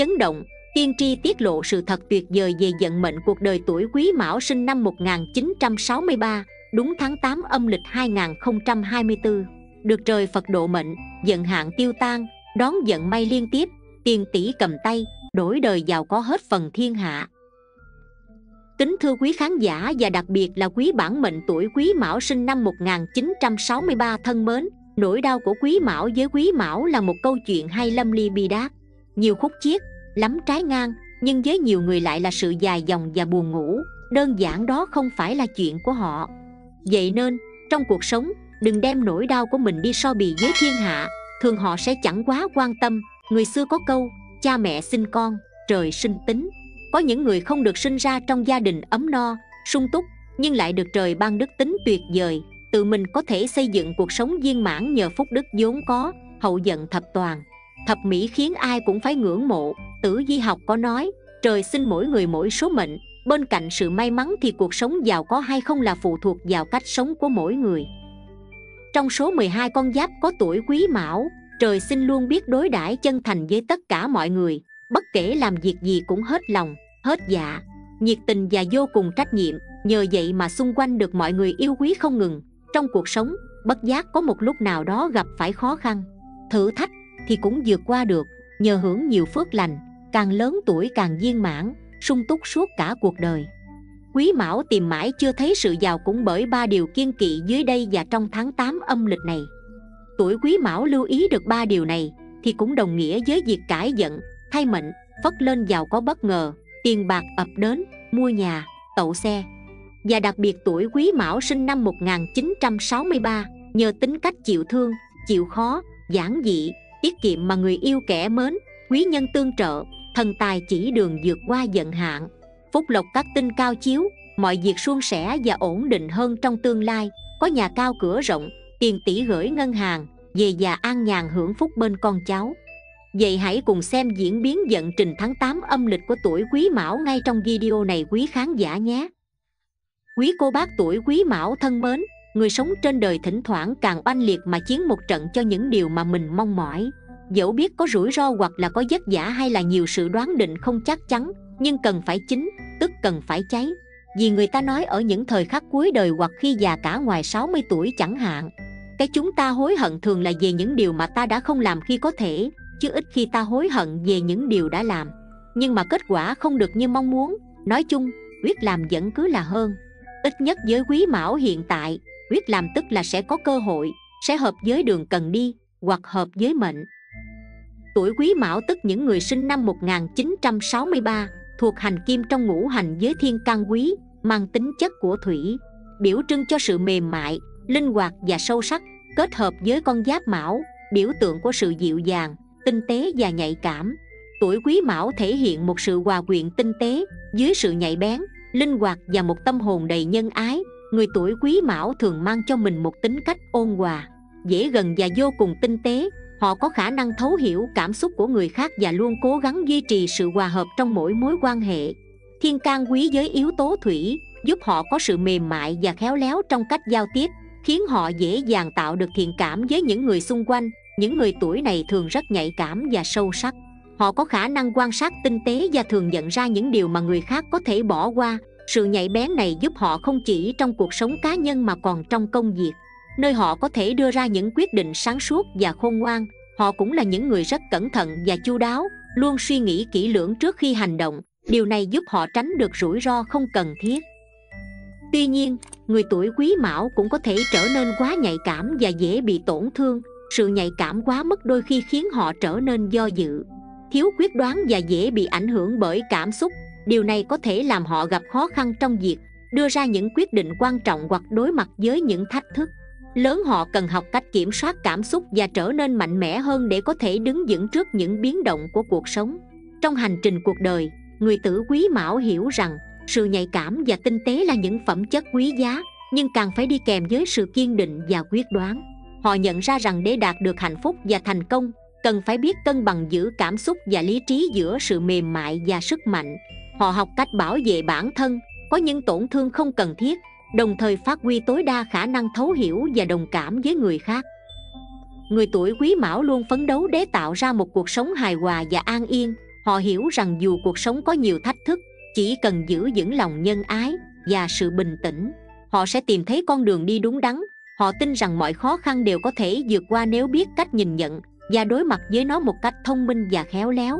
chấn động, tiên tri tiết lộ sự thật tuyệt vời về vận mệnh cuộc đời tuổi quý mão sinh năm 1963 đúng tháng 8 âm lịch 2024 được trời Phật độ mệnh, vận hạn tiêu tan, đón vận may liên tiếp tiền tỷ cầm tay, đổi đời giàu có hết phần thiên hạ. Kính thưa quý khán giả và đặc biệt là quý bản mệnh tuổi quý mão sinh năm 1963 thân mến, Nỗi đau của quý mão với quý mão là một câu chuyện hay lâm ly bi đát. Nhiều khúc chiết, lắm trái ngang Nhưng với nhiều người lại là sự dài dòng và buồn ngủ. Đơn giản đó không phải là chuyện của họ. Vậy nên, trong cuộc sống, đừng đem nỗi đau của mình đi so bì với thiên hạ. Thường họ sẽ chẳng quá quan tâm. Người xưa có câu, cha mẹ sinh con, trời sinh tính. Có những người không được sinh ra trong gia đình ấm no sung túc nhưng lại được trời ban đức tính tuyệt vời. Tự mình có thể xây dựng cuộc sống viên mãn nhờ phúc đức vốn có hậu giận thập toàn thập mỹ khiến ai cũng phải ngưỡng mộ. Tử di học có nói, trời sinh mỗi người mỗi số mệnh, bên cạnh sự may mắn thì cuộc sống giàu có hay không là phụ thuộc vào cách sống của mỗi người. Trong số 12 con giáp có tuổi quý mão, trời sinh luôn biết đối đãi chân thành với tất cả mọi người, bất kể làm việc gì cũng hết lòng, hết dạ. Nhiệt tình và vô cùng trách nhiệm, nhờ vậy mà xung quanh được mọi người yêu quý không ngừng. Trong cuộc sống, bất giác có một lúc nào đó gặp phải khó khăn. Thử thách thì cũng vượt qua được, nhờ hưởng nhiều phước lành, càng lớn tuổi càng viên mãn, sung túc suốt cả cuộc đời. Quý mão tìm mãi chưa thấy sự giàu cũng bởi ba điều kiên kỵ dưới đây và trong tháng 8 âm lịch này. Tuổi quý mão lưu ý được ba điều này, thì cũng đồng nghĩa với việc cải giận, thay mệnh, phất lên giàu có bất ngờ, tiền bạc ập đến, mua nhà, tậu xe. Và đặc biệt tuổi quý mão sinh năm 1963 nhờ tính cách chịu thương, chịu khó, giản dị tiết kiệm mà người yêu kẻ mến quý nhân tương trợ thần tài chỉ đường vượt qua giận hạn. Phúc lộc các tinh cao chiếu mọi việc suôn sẻ và ổn định hơn trong tương lai. Có nhà cao cửa rộng tiền tỷ gửi ngân hàng về già an nhàn hưởng phúc bên con cháu. Vậy hãy cùng xem diễn biến vận trình tháng 8 âm lịch của tuổi Quý Mão ngay trong video này quý khán giả nhé. Quý cô bác tuổi Quý Mão thân mến, người sống trên đời thỉnh thoảng càng oanh liệt mà chiến một trận cho những điều mà mình mong mỏi. Dẫu biết có rủi ro hoặc là có vất vả hay là nhiều sự đoán định không chắc chắn, nhưng cần phải chính, tức cần phải cháy. Vì người ta nói ở những thời khắc cuối đời hoặc khi già cả ngoài 60 tuổi chẳng hạn, cái chúng ta hối hận thường là về những điều mà ta đã không làm khi có thể chứ ít khi ta hối hận về những điều đã làm nhưng mà kết quả không được như mong muốn nói chung quyết làm vẫn cứ là hơn ít nhất với quý mão hiện tại quyết làm tức là sẽ có cơ hội, sẽ hợp với đường cần đi, hoặc hợp với mệnh. Tuổi quý mão tức những người sinh năm 1963 thuộc hành kim trong ngũ hành với thiên can quý, mang tính chất của thủy, biểu trưng cho sự mềm mại, linh hoạt và sâu sắc, kết hợp với con giáp mão, biểu tượng của sự dịu dàng, tinh tế và nhạy cảm. Tuổi quý mão thể hiện một sự hòa quyện tinh tế, dưới sự nhạy bén, linh hoạt và một tâm hồn đầy nhân ái người tuổi quý mão thường mang cho mình một tính cách ôn hòa, dễ gần và vô cùng tinh tế. Họ có khả năng thấu hiểu cảm xúc của người khác và luôn cố gắng duy trì sự hòa hợp trong mỗi mối quan hệ. Thiên can quý với yếu tố thủy, giúp họ có sự mềm mại và khéo léo trong cách giao tiếp, khiến họ dễ dàng tạo được thiện cảm với những người xung quanh. Những người tuổi này thường rất nhạy cảm và sâu sắc. Họ có khả năng quan sát tinh tế và thường nhận ra những điều mà người khác có thể bỏ qua sự nhạy bén này giúp họ không chỉ trong cuộc sống cá nhân mà còn trong công việc, nơi họ có thể đưa ra những quyết định sáng suốt và khôn ngoan. Họ cũng là những người rất cẩn thận và chu đáo, luôn suy nghĩ kỹ lưỡng trước khi hành động. Điều này giúp họ tránh được rủi ro không cần thiết. Tuy nhiên, người tuổi quý mão cũng có thể trở nên quá nhạy cảm và dễ bị tổn thương. Sự nhạy cảm quá mức đôi khi khiến họ trở nên do dự, thiếu quyết đoán và dễ bị ảnh hưởng bởi cảm xúc điều này có thể làm họ gặp khó khăn trong việc đưa ra những quyết định quan trọng hoặc đối mặt với những thách thức. Lớn họ cần học cách kiểm soát cảm xúc và trở nên mạnh mẽ hơn để có thể đứng vững trước những biến động của cuộc sống. Trong hành trình cuộc đời, người tử quý mão hiểu rằng sự nhạy cảm và tinh tế là những phẩm chất quý giá, nhưng càng phải đi kèm với sự kiên định và quyết đoán. Họ nhận ra rằng để đạt được hạnh phúc và thành công, cần phải biết cân bằng giữa cảm xúc và lý trí giữa sự mềm mại và sức mạnh họ học cách bảo vệ bản thân, có những tổn thương không cần thiết, đồng thời phát huy tối đa khả năng thấu hiểu và đồng cảm với người khác. Người tuổi quý mão luôn phấn đấu để tạo ra một cuộc sống hài hòa và an yên. Họ hiểu rằng dù cuộc sống có nhiều thách thức, chỉ cần giữ vững lòng nhân ái và sự bình tĩnh, họ sẽ tìm thấy con đường đi đúng đắn. Họ tin rằng mọi khó khăn đều có thể vượt qua nếu biết cách nhìn nhận và đối mặt với nó một cách thông minh và khéo léo.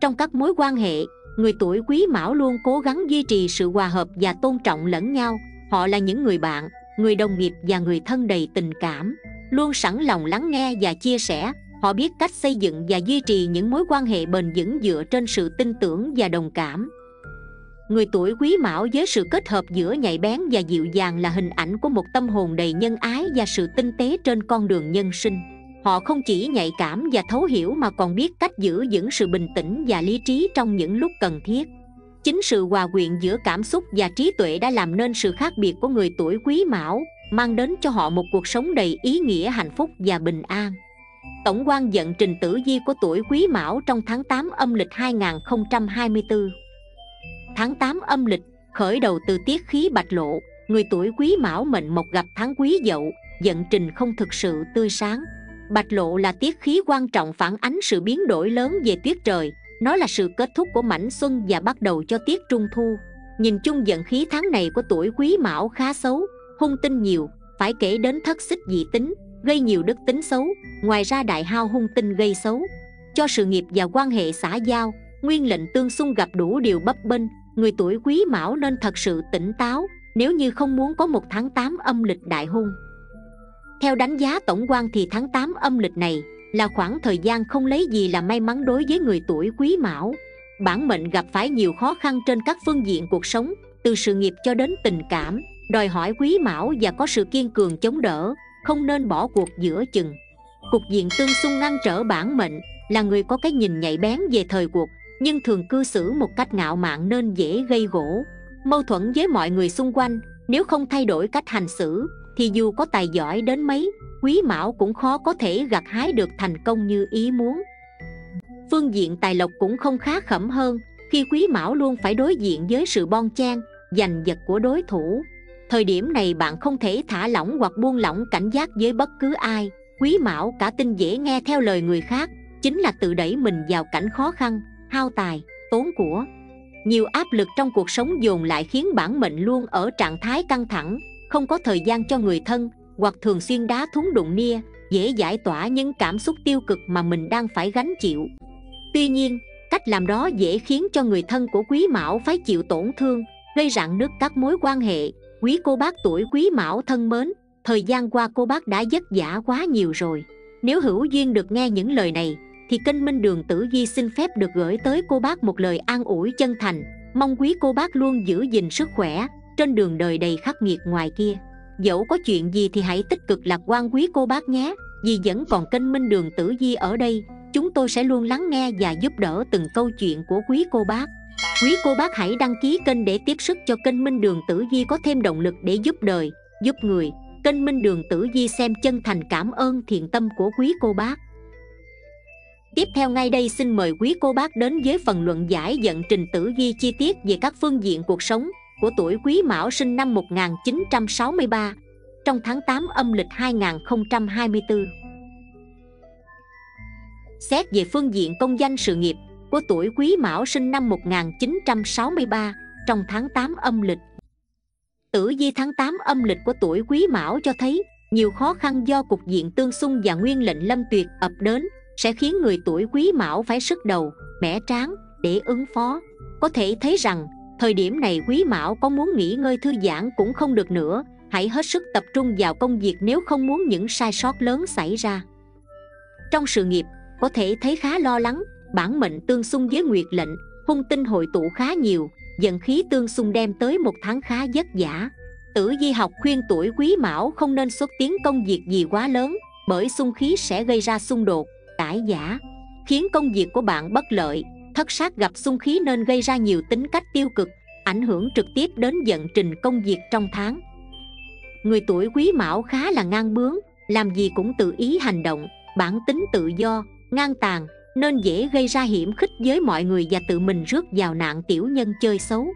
Trong các mối quan hệ người tuổi quý mão luôn cố gắng duy trì sự hòa hợp và tôn trọng lẫn nhau. Họ là những người bạn, người đồng nghiệp và người thân đầy tình cảm. Luôn sẵn lòng lắng nghe và chia sẻ. Họ biết cách xây dựng và duy trì những mối quan hệ bền vững dựa trên sự tin tưởng và đồng cảm. Người tuổi quý mão với sự kết hợp giữa nhạy bén và dịu dàng là hình ảnh của một tâm hồn đầy nhân ái và sự tinh tế trên con đường nhân sinh họ không chỉ nhạy cảm và thấu hiểu mà còn biết cách giữ vững sự bình tĩnh và lý trí trong những lúc cần thiết. Chính sự hòa quyện giữa cảm xúc và trí tuệ đã làm nên sự khác biệt của người tuổi quý mão, mang đến cho họ một cuộc sống đầy ý nghĩa, hạnh phúc và bình an. Tổng quan vận trình tử vi của tuổi quý mão trong tháng 8 âm lịch 2024 tháng 8 âm lịch, khởi đầu từ tiết khí bạch lộ, người tuổi quý mão mệnh mộc gặp tháng quý dậu vận trình không thực sự tươi sáng bạch lộ là tiết khí quan trọng phản ánh sự biến đổi lớn về tiết trời. Nó là sự kết thúc của mảnh xuân và bắt đầu cho tiết trung thu. Nhìn chung vận khí tháng này của tuổi quý mão khá xấu, hung tinh nhiều, phải kể đến thất xích dị tính, gây nhiều đức tính xấu, ngoài ra đại hao hung tinh gây xấu. Cho sự nghiệp và quan hệ xã giao, nguyên lệnh tương xung gặp đủ điều bấp bênh, người tuổi quý mão nên thật sự tỉnh táo, nếu như không muốn có một tháng 8 âm lịch đại hung theo đánh giá tổng quan thì tháng 8 âm lịch này là khoảng thời gian không lấy gì là may mắn đối với người tuổi quý mão. Bản mệnh gặp phải nhiều khó khăn trên các phương diện cuộc sống, từ sự nghiệp cho đến tình cảm, đòi hỏi quý mão và có sự kiên cường chống đỡ, không nên bỏ cuộc giữa chừng. Cục diện tương xung ngăn trở bản mệnh là người có cái nhìn nhạy bén về thời cuộc, nhưng thường cư xử một cách ngạo mạn nên dễ gây gỗ. Mâu thuẫn với mọi người xung quanh, nếu không thay đổi cách hành xử thì dù có tài giỏi đến mấy, quý mão cũng khó có thể gặt hái được thành công như ý muốn. Phương diện tài lộc cũng không khá khẩm hơn, khi quý mão luôn phải đối diện với sự bon chen, giành giật của đối thủ. Thời điểm này bạn không thể thả lỏng hoặc buông lỏng cảnh giác với bất cứ ai, quý mão cả tin dễ nghe theo lời người khác, chính là tự đẩy mình vào cảnh khó khăn, hao tài, tốn của. Nhiều áp lực trong cuộc sống dồn lại khiến bản mệnh luôn ở trạng thái căng thẳng không có thời gian cho người thân, hoặc thường xuyên đá thúng đụng nia, dễ giải tỏa những cảm xúc tiêu cực mà mình đang phải gánh chịu. Tuy nhiên, cách làm đó dễ khiến cho người thân của quý mão phải chịu tổn thương, gây rạn nứt các mối quan hệ. Quý cô bác tuổi quý mão thân mến, thời gian qua cô bác đã vất vả quá nhiều rồi. Nếu hữu duyên được nghe những lời này, thì kênh minh đường tử di xin phép được gửi tới cô bác một lời an ủi chân thành. Mong quý cô bác luôn giữ gìn sức khỏe trên đường đời đầy khắc nghiệt ngoài kia. Dẫu có chuyện gì thì hãy tích cực lạc quan quý cô bác nhé, vì vẫn còn kênh minh đường tử di ở đây. Chúng tôi sẽ luôn lắng nghe và giúp đỡ từng câu chuyện của quý cô bác. Quý cô bác hãy đăng ký kênh để tiếp sức cho kênh minh đường tử di có thêm động lực để giúp đời, giúp người. Kênh minh đường tử di xem chân thành cảm ơn thiện tâm của quý cô bác. Tiếp theo ngay đây xin mời quý cô bác đến với phần luận giải dẫn trình tử Di chi tiết về các phương diện cuộc sống của tuổi Quý Mão sinh năm 1963 trong tháng 8 âm lịch 2024. Xét về phương diện công danh sự nghiệp của tuổi Quý Mão sinh năm 1963 trong tháng 8 âm lịch. Tử vi tháng 8 âm lịch của tuổi Quý Mão cho thấy nhiều khó khăn do cục diện tương xung và nguyên lệnh lâm tuyệt ập đến sẽ khiến người tuổi quý mão phải sức đầu, mẻ tráng để ứng phó có thể thấy rằng thời điểm này quý mão có muốn nghỉ ngơi thư giãn cũng không được nữa, hãy hết sức tập trung vào công việc nếu không muốn những sai sót lớn xảy ra. Trong sự nghiệp, có thể thấy khá lo lắng, bản mệnh tương xung với nguyệt lệnh, hung tinh hội tụ khá nhiều dần khí tương xung đem tới một tháng khá vất vả. Tử di học khuyên tuổi quý mão không nên xuất tiến công việc gì quá lớn, bởi xung khí sẽ gây ra xung đột cãi giả, khiến công việc của bạn bất lợi thất sát gặp xung khí nên gây ra nhiều tính cách tiêu cực, ảnh hưởng trực tiếp đến vận trình công việc trong tháng. Người tuổi quý mão khá là ngang bướng, làm gì cũng tự ý hành động, bản tính tự do, ngang tàn, nên dễ gây ra hiểm khích với mọi người và tự mình rước vào nạn tiểu nhân chơi xấu.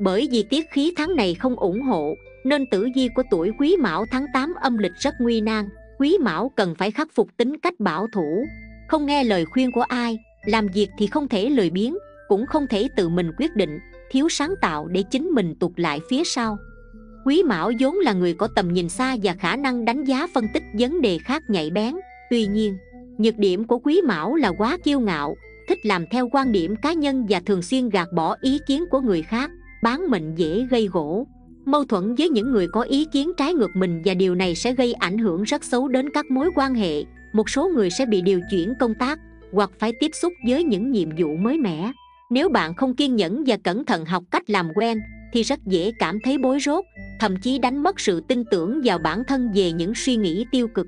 Bởi vì tiết khí tháng này không ủng hộ, nên tử vi của tuổi quý mão tháng 8 âm lịch rất nguy nan, quý mão cần phải khắc phục tính cách bảo thủ. Không nghe lời khuyên của ai làm việc thì không thể lười biếng, cũng không thể tự mình quyết định, thiếu sáng tạo để chính mình tụt lại phía sau. Quý mão vốn là người có tầm nhìn xa và khả năng đánh giá phân tích vấn đề khác nhạy bén. Tuy nhiên, nhược điểm của quý mão là quá kiêu ngạo, thích làm theo quan điểm cá nhân và thường xuyên gạt bỏ ý kiến của người khác, bán mệnh dễ gây gỗ. Mâu thuẫn với những người có ý kiến trái ngược mình và điều này sẽ gây ảnh hưởng rất xấu đến các mối quan hệ, một số người sẽ bị điều chuyển công tác hoặc phải tiếp xúc với những nhiệm vụ mới mẻ. Nếu bạn không kiên nhẫn và cẩn thận học cách làm quen, thì rất dễ cảm thấy bối rối, thậm chí đánh mất sự tin tưởng vào bản thân về những suy nghĩ tiêu cực.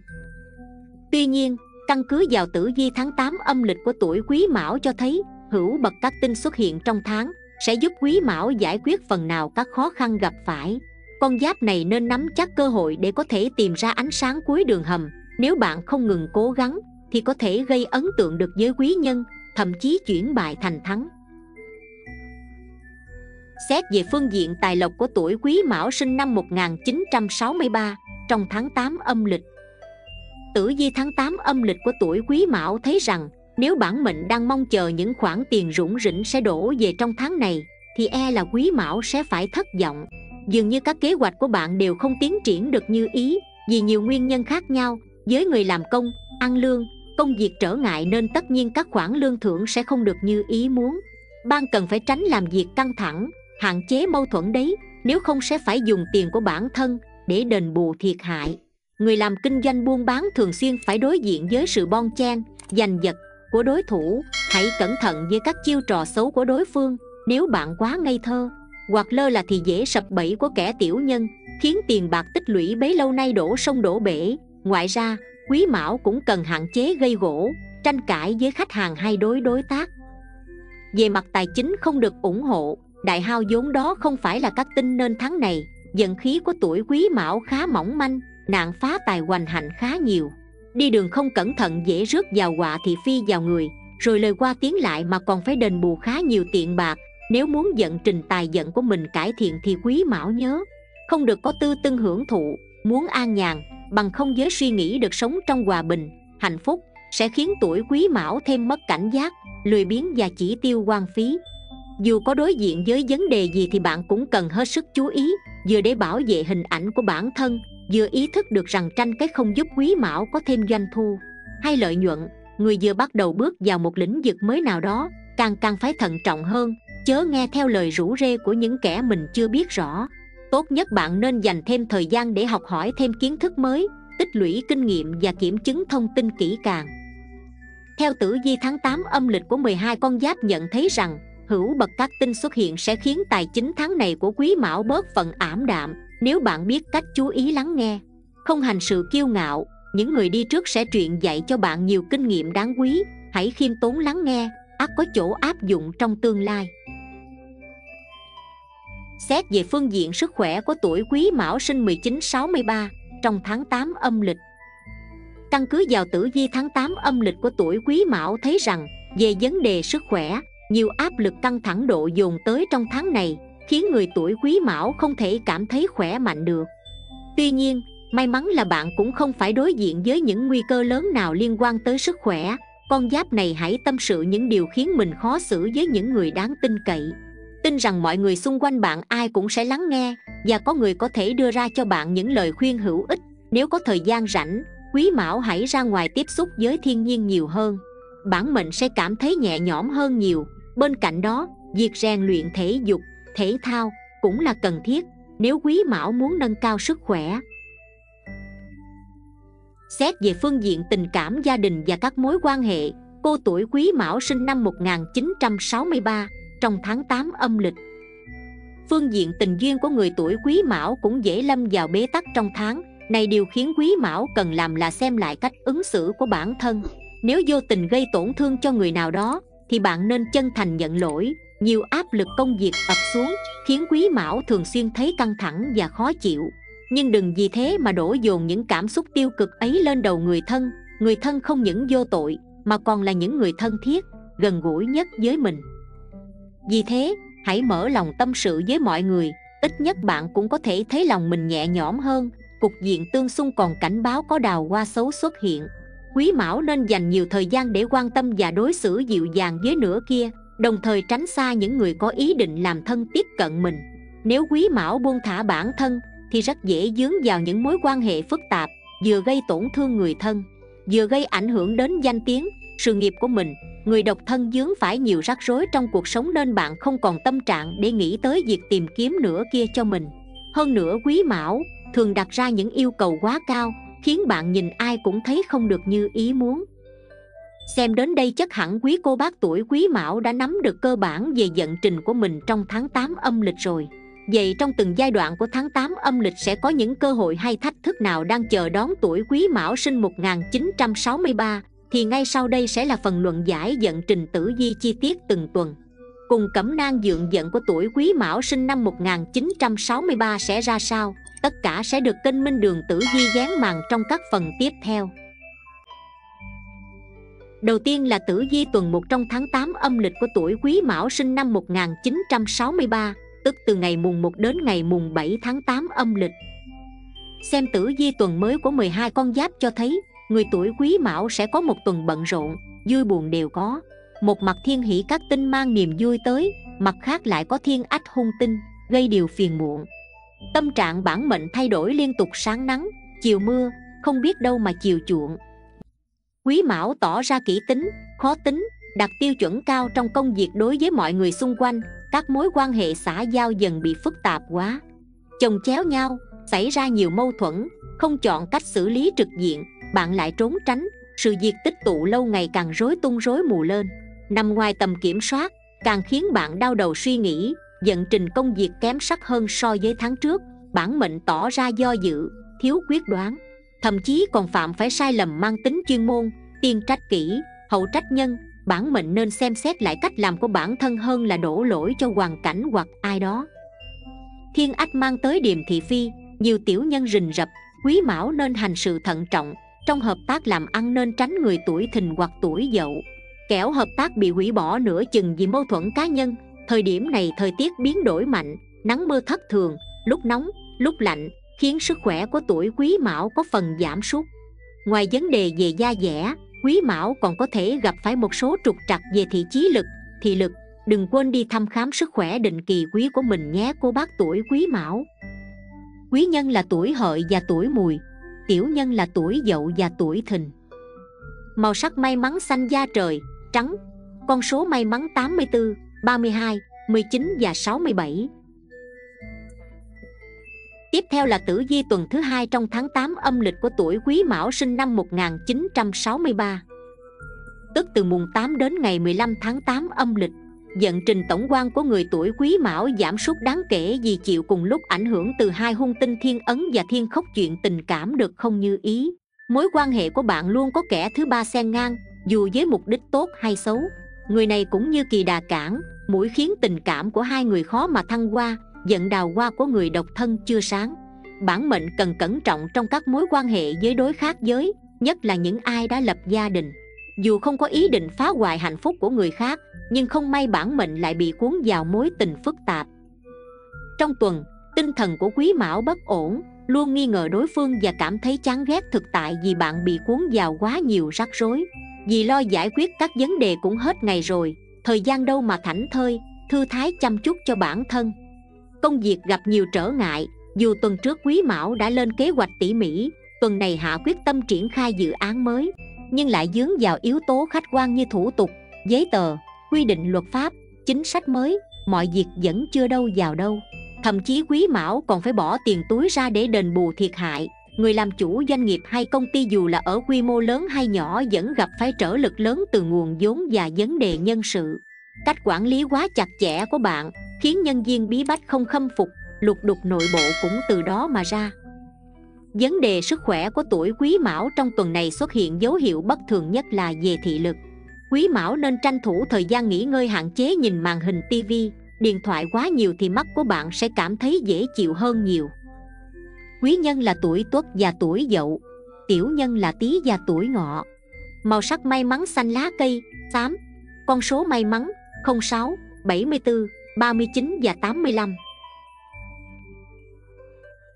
Tuy nhiên, căn cứ vào tử vi tháng 8 âm lịch của tuổi quý mão cho thấy, hữu bậc các tinh xuất hiện trong tháng sẽ giúp quý mão giải quyết phần nào các khó khăn gặp phải. Con giáp này nên nắm chắc cơ hội để có thể tìm ra ánh sáng cuối đường hầm, nếu bạn không ngừng cố gắng thì có thể gây ấn tượng được với quý nhân thậm chí chuyển bại thành thắng Xét về phương diện tài lộc của tuổi Quý Mão sinh năm 1963 trong tháng 8 âm lịch. Tử vi tháng 8 âm lịch của tuổi Quý Mão thấy rằng nếu bản mệnh đang mong chờ những khoản tiền rủng rỉnh sẽ đổ về trong tháng này thì e là Quý Mão sẽ phải thất vọng. Dường như các kế hoạch của bạn đều không tiến triển được như ý vì nhiều nguyên nhân khác nhau với người làm công, ăn lương, công việc trở ngại nên tất nhiên các khoản lương thưởng sẽ không được như ý muốn. Ban cần phải tránh làm việc căng thẳng, hạn chế mâu thuẫn đấy nếu không sẽ phải dùng tiền của bản thân để đền bù thiệt hại. Người làm kinh doanh buôn bán thường xuyên phải đối diện với sự bon chen giành giật của đối thủ. Hãy cẩn thận với các chiêu trò xấu của đối phương nếu bạn quá ngây thơ. Hoặc lơ là thì dễ sập bẫy của kẻ tiểu nhân khiến tiền bạc tích lũy bấy lâu nay đổ sông đổ bể. Ngoài ra quý mão cũng cần hạn chế gây gỗ, tranh cãi với khách hàng hay đối đối tác. Về mặt tài chính không được ủng hộ, đại hao vốn đó không phải là các tinh nên tháng này dần khí của tuổi quý mão khá mỏng manh, nạn phá tài hoành hành khá nhiều. Đi đường không cẩn thận dễ rước vào họa thị phi vào người, rồi lời qua tiếng lại mà còn phải đền bù khá nhiều tiền bạc, nếu muốn dẫn trình tài vận của mình cải thiện thì quý mão nhớ, không được có tư tưng hưởng thụ, muốn an nhàn bằng không với suy nghĩ được sống trong hòa bình, hạnh phúc, sẽ khiến tuổi quý mão thêm mất cảnh giác, lười biếng và chỉ tiêu quan phí. Dù có đối diện với vấn đề gì thì bạn cũng cần hết sức chú ý, vừa để bảo vệ hình ảnh của bản thân, vừa ý thức được rằng tranh cái không giúp quý mão có thêm doanh thu. Hay lợi nhuận, người vừa bắt đầu bước vào một lĩnh vực mới nào đó, càng càng phải thận trọng hơn, chớ nghe theo lời rủ rê của những kẻ mình chưa biết rõ tốt nhất bạn nên dành thêm thời gian để học hỏi thêm kiến thức mới, tích lũy kinh nghiệm và kiểm chứng thông tin kỹ càng. Theo tử vi tháng 8 âm lịch của 12 con giáp nhận thấy rằng, hữu bậc các tinh xuất hiện sẽ khiến tài chính tháng này của quý mão bớt phần ảm đạm, nếu bạn biết cách chú ý lắng nghe. Không hành sự kiêu ngạo, những người đi trước sẽ truyền dạy cho bạn nhiều kinh nghiệm đáng quý, hãy khiêm tốn lắng nghe ắt có chỗ áp dụng trong tương lai. Xét về phương diện sức khỏe của tuổi quý mão sinh 1963 trong tháng 8 âm lịch. Căn cứ vào tử vi tháng 8 âm lịch của tuổi quý mão thấy rằng, về vấn đề sức khỏe, nhiều áp lực căng thẳng độ dồn tới trong tháng này, khiến người tuổi quý mão không thể cảm thấy khỏe mạnh được. Tuy nhiên, may mắn là bạn cũng không phải đối diện với những nguy cơ lớn nào liên quan tới sức khỏe, con giáp này hãy tâm sự những điều khiến mình khó xử với những người đáng tin cậy tin rằng mọi người xung quanh bạn ai cũng sẽ lắng nghe và có người có thể đưa ra cho bạn những lời khuyên hữu ích. Nếu có thời gian rảnh, quý mão hãy ra ngoài tiếp xúc với thiên nhiên nhiều hơn. Bản mệnh sẽ cảm thấy nhẹ nhõm hơn nhiều. Bên cạnh đó, việc rèn luyện thể dục, thể thao cũng là cần thiết nếu quý mão muốn nâng cao sức khỏe. Xét về phương diện tình cảm gia đình và các mối quan hệ, Cô tuổi quý mão sinh năm 1963 trong tháng 8 âm lịch. Phương diện tình duyên của người tuổi quý mão cũng dễ lâm vào bế tắc trong tháng. Này điều khiến quý mão cần làm là xem lại cách ứng xử của bản thân. Nếu vô tình gây tổn thương cho người nào đó, thì bạn nên chân thành nhận lỗi. Nhiều áp lực công việc ập xuống, khiến quý mão thường xuyên thấy căng thẳng và khó chịu. Nhưng đừng vì thế mà đổ dồn những cảm xúc tiêu cực ấy lên đầu người thân. Người thân không những vô tội, mà còn là những người thân thiết, gần gũi nhất với mình vì thế, hãy mở lòng tâm sự với mọi người, ít nhất bạn cũng có thể thấy lòng mình nhẹ nhõm hơn. Cục diện tương xung còn cảnh báo có đào hoa xấu xuất hiện. Quý mão nên dành nhiều thời gian để quan tâm và đối xử dịu dàng với nửa kia, đồng thời tránh xa những người có ý định làm thân tiếp cận mình. Nếu quý mão buông thả bản thân, thì rất dễ dướng vào những mối quan hệ phức tạp, vừa gây tổn thương người thân, vừa gây ảnh hưởng đến danh tiếng, sự nghiệp của mình người độc thân dướng phải nhiều rắc rối trong cuộc sống nên bạn không còn tâm trạng để nghĩ tới việc tìm kiếm nửa kia cho mình. Hơn nữa, quý mão thường đặt ra những yêu cầu quá cao, khiến bạn nhìn ai cũng thấy không được như ý muốn. Xem đến đây chắc hẳn quý cô bác tuổi quý mão đã nắm được cơ bản về vận trình của mình trong tháng 8 âm lịch rồi. Vậy trong từng giai đoạn của tháng 8 âm lịch sẽ có những cơ hội hay thách thức nào đang chờ đón tuổi quý mão sinh 1963 thì ngay sau đây sẽ là phần luận giải vận trình tử vi chi tiết từng tuần. Cùng cẩm nang dượng vận của tuổi quý mão sinh năm 1963 sẽ ra sao? Tất cả sẽ được kênh Minh Đường Tử Vi dán màn trong các phần tiếp theo. Đầu tiên là tử vi tuần 1 trong tháng 8 âm lịch của tuổi Quý Mão sinh năm 1963, tức từ ngày mùng 1 đến ngày mùng 7 tháng 8 âm lịch. Xem tử vi tuần mới của 12 con giáp cho thấy, người tuổi Quý Mão sẽ có một tuần bận rộn, vui buồn đều có. Một mặt thiên hỷ các tinh mang niềm vui tới, mặt khác lại có thiên ách hung tinh, gây điều phiền muộn. Tâm trạng bản mệnh thay đổi liên tục sáng nắng, chiều mưa, không biết đâu mà chiều chuộng, Quý Mão tỏ ra kỹ tính, khó tính, đặt tiêu chuẩn cao trong công việc đối với mọi người xung quanh, các mối quan hệ xã giao dần bị phức tạp quá. Chồng chéo nhau, xảy ra nhiều mâu thuẫn, không chọn cách xử lý trực diện, bạn lại trốn tránh, sự việc tích tụ lâu ngày càng rối tung rối mù lên. Nằm ngoài tầm kiểm soát, càng khiến bạn đau đầu suy nghĩ, dẫn trình công việc kém sắc hơn so với tháng trước, bản mệnh tỏ ra do dự, thiếu quyết đoán thậm chí còn phạm phải sai lầm mang tính chuyên môn tiên trách kỹ hậu trách nhân bản mệnh nên xem xét lại cách làm của bản thân hơn là đổ lỗi cho hoàn cảnh hoặc ai đó thiên ách mang tới điềm thị phi nhiều tiểu nhân rình rập quý mão nên hành sự thận trọng trong hợp tác làm ăn nên tránh người tuổi thìn hoặc tuổi dậu. Kẻo hợp tác bị hủy bỏ nửa chừng vì mâu thuẫn cá nhân. Thời điểm này thời tiết biến đổi mạnh, nắng mưa thất thường, lúc nóng, lúc lạnh, khiến sức khỏe của tuổi quý mão có phần giảm sút. Ngoài vấn đề về da dẻ, quý mão còn có thể gặp phải một số trục trặc về thị trí lực, thị lực. Đừng quên đi thăm khám sức khỏe định kỳ quý của mình nhé, cô bác tuổi quý mão. Quý nhân là tuổi hợi và tuổi mùi tiểu nhân là tuổi dậu và tuổi thìn. Màu sắc may mắn xanh da trời trắng. Con số may mắn 84, 32, 19 và 67 Tiếp theo là tử vi tuần thứ hai trong tháng 8 âm lịch của tuổi Quý Mão sinh năm 1963 Tức từ mùng 8 đến ngày 15 tháng 8 âm lịch. Vận trình tổng quan của người tuổi Quý Mão giảm sút đáng kể vì chịu cùng lúc ảnh hưởng từ hai hung tinh thiên ấn và thiên khốc chuyện tình cảm được không như ý. Mối quan hệ của bạn luôn có kẻ thứ ba xen ngang dù với mục đích tốt hay xấu. Người này cũng như kỳ đà cản, mũi khiến tình cảm của hai người khó mà thăng qua giận đào hoa của người độc thân chưa sáng. Bản mệnh cần cẩn trọng trong các mối quan hệ với đối khác giới nhất là những ai đã lập gia đình dù không có ý định phá hoại hạnh phúc của người khác, nhưng không may bản mệnh lại bị cuốn vào mối tình phức tạp. Trong tuần, tinh thần của quý mão bất ổn, luôn nghi ngờ đối phương và cảm thấy chán ghét thực tại vì bạn bị cuốn vào quá nhiều rắc rối. Vì lo giải quyết các vấn đề cũng hết ngày rồi, thời gian đâu mà thảnh thơi, thư thái chăm chút cho bản thân. Công việc gặp nhiều trở ngại, dù tuần trước quý mão đã lên kế hoạch tỉ mỉ, tuần này hạ quyết tâm triển khai dự án mới nhưng lại dướng vào yếu tố khách quan như thủ tục, giấy tờ, quy định luật pháp, chính sách mới, mọi việc vẫn chưa đâu vào đâu. Thậm chí quý mão còn phải bỏ tiền túi ra để đền bù thiệt hại. Người làm chủ doanh nghiệp hay công ty dù là ở quy mô lớn hay nhỏ vẫn gặp phải trở lực lớn từ nguồn vốn và vấn đề nhân sự. Cách quản lý quá chặt chẽ của bạn khiến nhân viên bí bách không khâm phục, lục đục nội bộ cũng từ đó mà ra vấn đề sức khỏe của tuổi quý mão trong tuần này xuất hiện dấu hiệu bất thường nhất là về thị lực. Quý mão nên tranh thủ thời gian nghỉ ngơi hạn chế nhìn màn hình tv điện thoại quá nhiều thì mắt của bạn sẽ cảm thấy dễ chịu hơn nhiều. Quý nhân là tuổi tuất và tuổi dậu, tiểu nhân là tý và tuổi ngọ. Màu sắc may mắn xanh lá cây, xám. Con số may mắn 06 74 39 và 85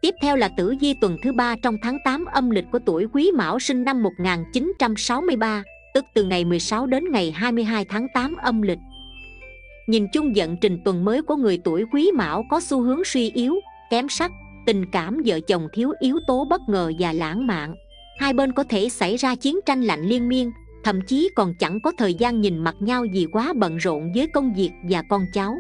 Tiếp theo là tử vi tuần thứ ba trong tháng 8 âm lịch của tuổi Quý Mão sinh năm 1963, tức từ ngày 16 đến ngày 22 tháng 8 âm lịch. Nhìn chung vận trình tuần mới của người tuổi Quý Mão có xu hướng suy yếu, kém sắc, tình cảm vợ chồng thiếu yếu tố bất ngờ và lãng mạn. Hai bên có thể xảy ra chiến tranh lạnh liên miên, thậm chí còn chẳng có thời gian nhìn mặt nhau vì quá bận rộn với công việc và con cháu.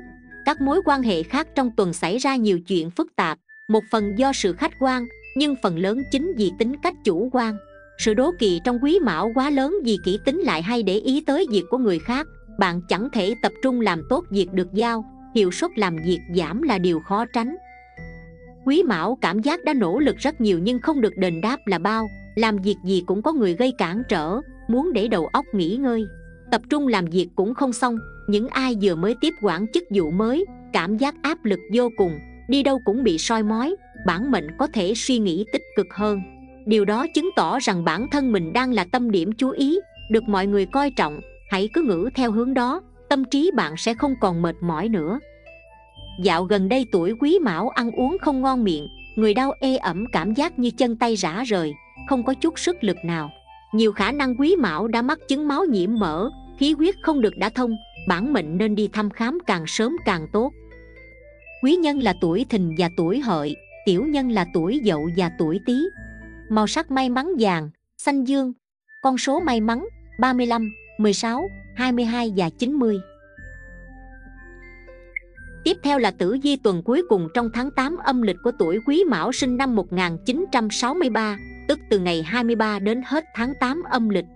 Các mối quan hệ khác trong tuần xảy ra nhiều chuyện phức tạp, một phần do sự khách quan, nhưng phần lớn chính vì tính cách chủ quan. Sự đố kỵ trong quý mão quá lớn vì kỹ tính lại hay để ý tới việc của người khác, bạn chẳng thể tập trung làm tốt việc được giao, hiệu suất làm việc giảm là điều khó tránh. Quý mão cảm giác đã nỗ lực rất nhiều nhưng không được đền đáp là bao, làm việc gì cũng có người gây cản trở, muốn để đầu óc nghỉ ngơi. Tập trung làm việc cũng không xong, những ai vừa mới tiếp quản chức vụ mới, cảm giác áp lực vô cùng đi đâu cũng bị soi mói, bản mệnh có thể suy nghĩ tích cực hơn. Điều đó chứng tỏ rằng bản thân mình đang là tâm điểm chú ý, được mọi người coi trọng, hãy cứ ngữ theo hướng đó, tâm trí bạn sẽ không còn mệt mỏi nữa. Dạo gần đây tuổi quý mão ăn uống không ngon miệng, người đau ê ẩm cảm giác như chân tay rã rời, không có chút sức lực nào. Nhiều khả năng quý mão đã mắc chứng máu nhiễm mỡ, khí huyết không được đã thông, bản mệnh nên đi thăm khám càng sớm càng tốt quý nhân là tuổi thìn và tuổi hợi tiểu nhân là tuổi dậu và tuổi tý. Màu sắc may mắn vàng xanh dương. Con số may mắn 35, 16, 22 và 90 Tiếp theo là tử vi tuần cuối cùng trong tháng 8 âm lịch của tuổi Quý Mão sinh năm 1963, tức từ ngày 23 đến hết tháng 8 âm lịch.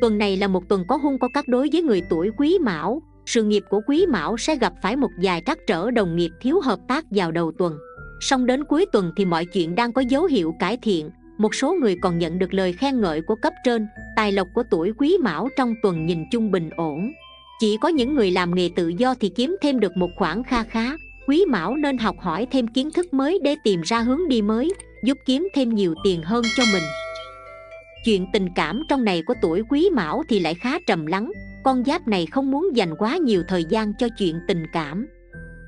Tuần này là một tuần có hung có các đối với người tuổi Quý Mão, sự nghiệp của quý mão sẽ gặp phải một vài trắc trở đồng nghiệp thiếu hợp tác vào đầu tuần. Song đến cuối tuần thì mọi chuyện đang có dấu hiệu cải thiện. Một số người còn nhận được lời khen ngợi của cấp trên, tài lộc của tuổi quý mão trong tuần nhìn chung bình ổn. Chỉ có những người làm nghề tự do thì kiếm thêm được một khoản kha khá. Quý mão nên học hỏi thêm kiến thức mới để tìm ra hướng đi mới, giúp kiếm thêm nhiều tiền hơn cho mình. Chuyện tình cảm trong này của tuổi quý mão thì lại khá trầm lắng con giáp này không muốn dành quá nhiều thời gian cho chuyện tình cảm.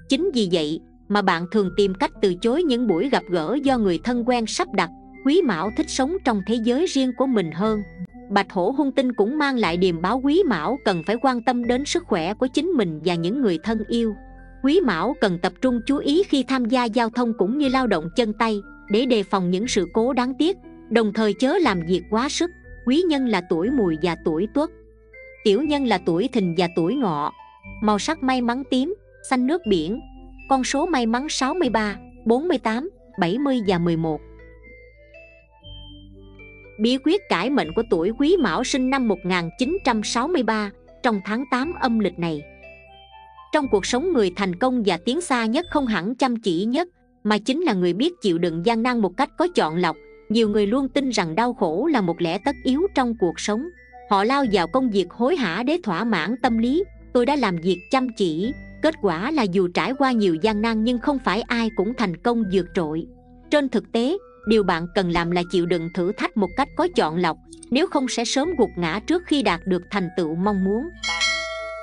Chính vì vậy mà bạn thường tìm cách từ chối những buổi gặp gỡ do người thân quen sắp đặt, quý mão thích sống trong thế giới riêng của mình hơn. Bạch hổ hung tinh cũng mang lại điềm báo quý mão cần phải quan tâm đến sức khỏe của chính mình và những người thân yêu. Quý mão cần tập trung chú ý khi tham gia giao thông cũng như lao động chân tay, để đề phòng những sự cố đáng tiếc, đồng thời chớ làm việc quá sức. Quý nhân là tuổi mùi và tuổi tuất tiểu nhân là tuổi thìn và tuổi ngọ. Màu sắc may mắn tím xanh nước biển. Con số may mắn 63, 48, 70 và 11 bí quyết cải mệnh của tuổi quý mão sinh năm 1963 trong tháng 8 âm lịch này. Trong cuộc sống người thành công và tiến xa nhất không hẳn chăm chỉ nhất mà chính là người biết chịu đựng gian nan một cách có chọn lọc. Nhiều người luôn tin rằng đau khổ là một lẽ tất yếu trong cuộc sống họ lao vào công việc hối hả để thỏa mãn tâm lý. Tôi đã làm việc chăm chỉ. Kết quả là dù trải qua nhiều gian nan nhưng không phải ai cũng thành công vượt trội. Trên thực tế, điều bạn cần làm là chịu đựng thử thách một cách có chọn lọc, nếu không sẽ sớm gục ngã trước khi đạt được thành tựu mong muốn.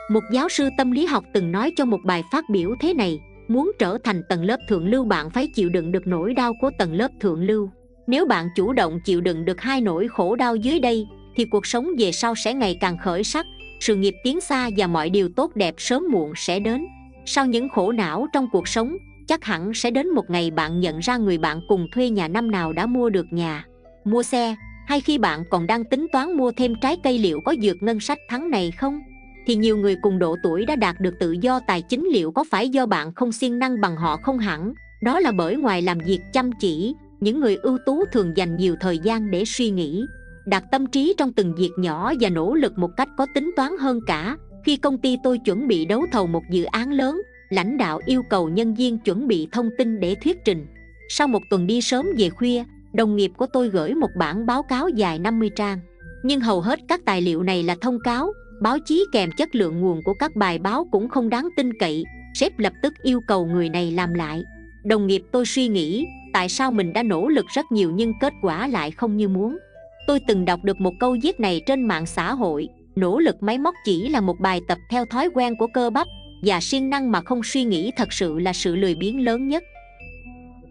Một giáo sư tâm lý học từng nói cho một bài phát biểu thế này, muốn trở thành tầng lớp thượng lưu bạn phải chịu đựng được nỗi đau của tầng lớp thượng lưu. Nếu bạn chủ động chịu đựng được hai nỗi khổ đau dưới đây thì cuộc sống về sau sẽ ngày càng khởi sắc, sự nghiệp tiến xa và mọi điều tốt đẹp sớm muộn sẽ đến. Sau những khổ não trong cuộc sống, chắc hẳn sẽ đến một ngày bạn nhận ra người bạn cùng thuê nhà năm nào đã mua được nhà, mua xe, hay khi bạn còn đang tính toán mua thêm trái cây liệu có dược ngân sách tháng này không? Thì nhiều người cùng độ tuổi đã đạt được tự do tài chính liệu có phải do bạn không siêng năng bằng họ không hẳn? Đó là bởi ngoài làm việc chăm chỉ, những người ưu tú thường dành nhiều thời gian để suy nghĩ đặt tâm trí trong từng việc nhỏ và nỗ lực một cách có tính toán hơn cả. Khi công ty tôi chuẩn bị đấu thầu một dự án lớn, lãnh đạo yêu cầu nhân viên chuẩn bị thông tin để thuyết trình. Sau một tuần đi sớm về khuya, đồng nghiệp của tôi gửi một bản báo cáo dài 50 trang. Nhưng hầu hết các tài liệu này là thông cáo, báo chí kèm chất lượng nguồn của các bài báo cũng không đáng tin cậy. Sếp lập tức yêu cầu người này làm lại. Đồng nghiệp tôi suy nghĩ, tại sao mình đã nỗ lực rất nhiều nhưng kết quả lại không như muốn? Tôi từng đọc được một câu viết này trên mạng xã hội, nỗ lực máy móc chỉ là một bài tập theo thói quen của cơ bắp và siêng năng mà không suy nghĩ thật sự là sự lười biếng lớn nhất.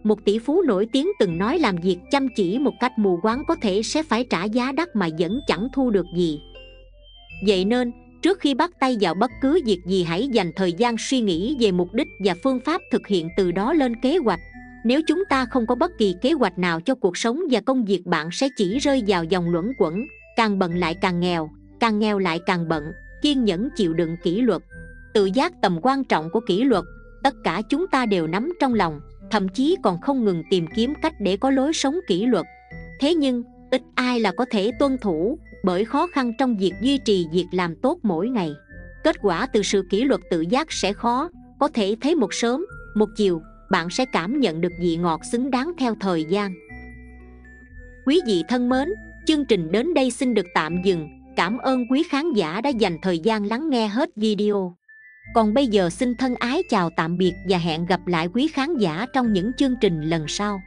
Một tỷ phú nổi tiếng từng nói làm việc chăm chỉ một cách mù quáng có thể sẽ phải trả giá đắt mà vẫn chẳng thu được gì. Vậy nên, trước khi bắt tay vào bất cứ việc gì hãy dành thời gian suy nghĩ về mục đích và phương pháp thực hiện từ đó lên kế hoạch nếu chúng ta không có bất kỳ kế hoạch nào cho cuộc sống và công việc, bạn sẽ chỉ rơi vào dòng luẩn quẩn, càng bận lại càng nghèo càng nghèo lại càng bận. Kiên nhẫn chịu đựng kỷ luật, tự giác tầm quan trọng của kỷ luật, tất cả chúng ta đều nắm trong lòng, thậm chí còn không ngừng tìm kiếm cách để có lối sống kỷ luật. Thế nhưng, ít ai là có thể tuân thủ bởi khó khăn trong việc duy trì việc làm tốt mỗi ngày. Kết quả từ sự kỷ luật tự giác sẽ khó, có thể thấy một sớm, một chiều bạn sẽ cảm nhận được vị ngọt xứng đáng theo thời gian. Quý vị thân mến, chương trình đến đây xin được tạm dừng. Cảm ơn quý khán giả đã dành thời gian lắng nghe hết video. Còn bây giờ xin thân ái chào tạm biệt và hẹn gặp lại quý khán giả trong những chương trình lần sau.